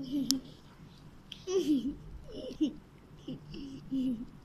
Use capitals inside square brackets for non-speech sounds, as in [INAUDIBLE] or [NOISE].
Mm-hmm. [LAUGHS]